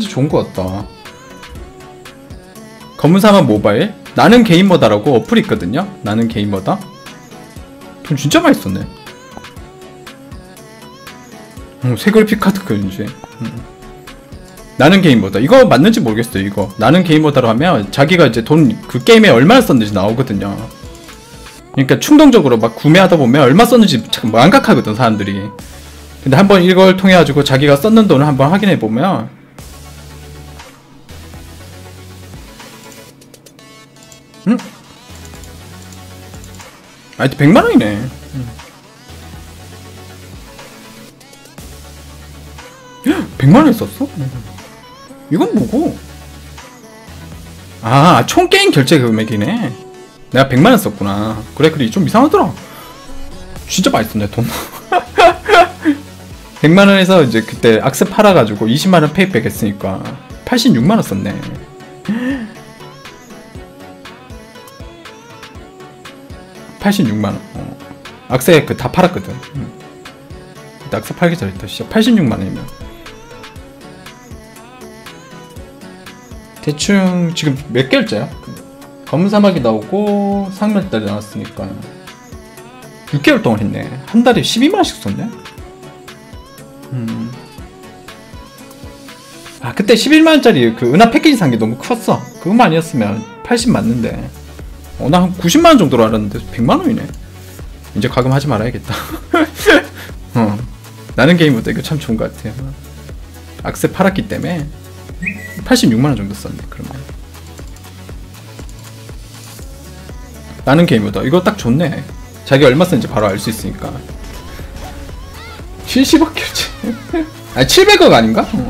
진짜 좋은 것 같다. 검은 사막 모바일 나는 게이머다라고 어플이 있거든요. 나는 게이머다. 돈 진짜 많이 썼네. 어, 세글피 카드 근지. 음. 나는 게이머다. 이거 맞는지 모르겠어요. 이거 나는 게이머다로 하면 자기가 이제 돈 그 게임에 얼마나 썼는지 나오거든요. 그러니까 충동적으로 막 구매하다 보면 얼마 썼는지 참 망각하거든 사람들이. 근데 한번 이걸 통해 가지고 자기가 썼는 돈을 한번 확인해 보면 응? 아이트 100만 원이네. 응. 100만 원 썼어? 이건 뭐고? 아, 총 게임 결제 금액이네. 내가 100만 원 썼구나. 그래, 그래, 좀 이상하더라. 진짜 썼네, 돈. 100만 원에서 이제 그때 악세 팔아가지고 20만 원 페이백 했으니까 86만 원 썼네. (86만 원) 어. 악세 그 다 팔았거든 응. 악세 팔기 잘했다 진짜 (86만 원이면) 대충 지금 몇 개월째야? 검은 사막이 나오고 상면달이 나왔으니까 6개월 동안 했네 한 달에 12만 원씩 썼네 음. 아 그때 11만원짜리 그 은하 패키지 산 게 너무 컸어 그것만 아니었으면 80 맞는데 어 나 한 90만원 정도로 알았는데 100만원이네. 이제 과금하지 말아야겠다. 어. 나는 게임보다 이거 참 좋은 것 같아요. 악세 팔았기 때문에 86만원 정도 썼네 그러면. 나는 게임보다 이거 딱 좋네. 자기 얼마 썼는지 바로 알 수 있으니까. 70억 결제 아니 700억 아닌가? 어.